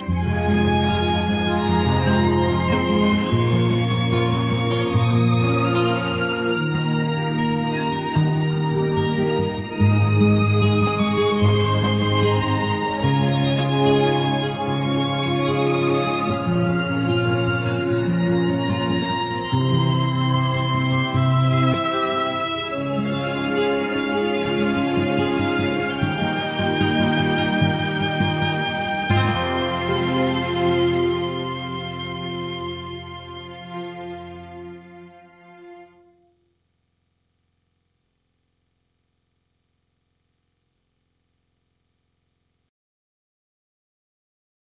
Música